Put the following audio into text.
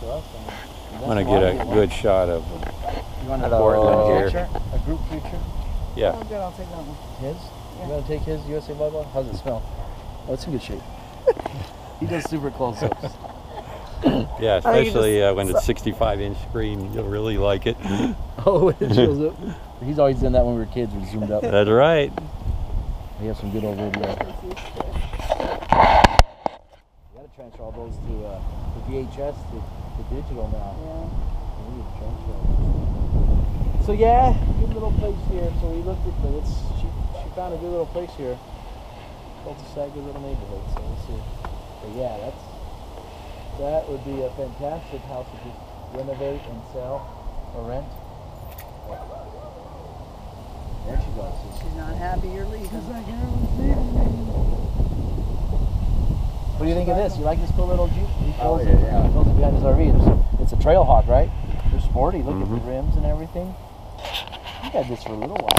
for us. I mean, I'm gonna get we a want- good shot of You want a Portland a here. A group picture? yeah. Oh, good. I'll take that one. His? Yeah. You want to take his USA Bubba? How's it smell? Oh, it's in good shape. he does super close ups. Yeah, especially uh, when it's 65 inch screen, you'll really like it. oh, it shows up. He's always done that when we were kids. We zoomed up. That's right. We have some good old video. This. You gotta transfer all those to uh, the VHS to, to digital now. Yeah. We need to transfer. So yeah, good little place here. So we looked at the. It's, she she found a good little place here. Cul-de-sac, good little neighborhood. So we'll see. But yeah, that's that would be a fantastic house to just renovate and sell or rent. There she goes. She's not happy you're leaving. What do you think of this? You like this cool little Jeep? He Oh, yeah, it, yeah. he it behind his RV. It's, it's a Trailhawk, right? They're sporty. Look at Mhm. the rims and everything. You got this for a little while.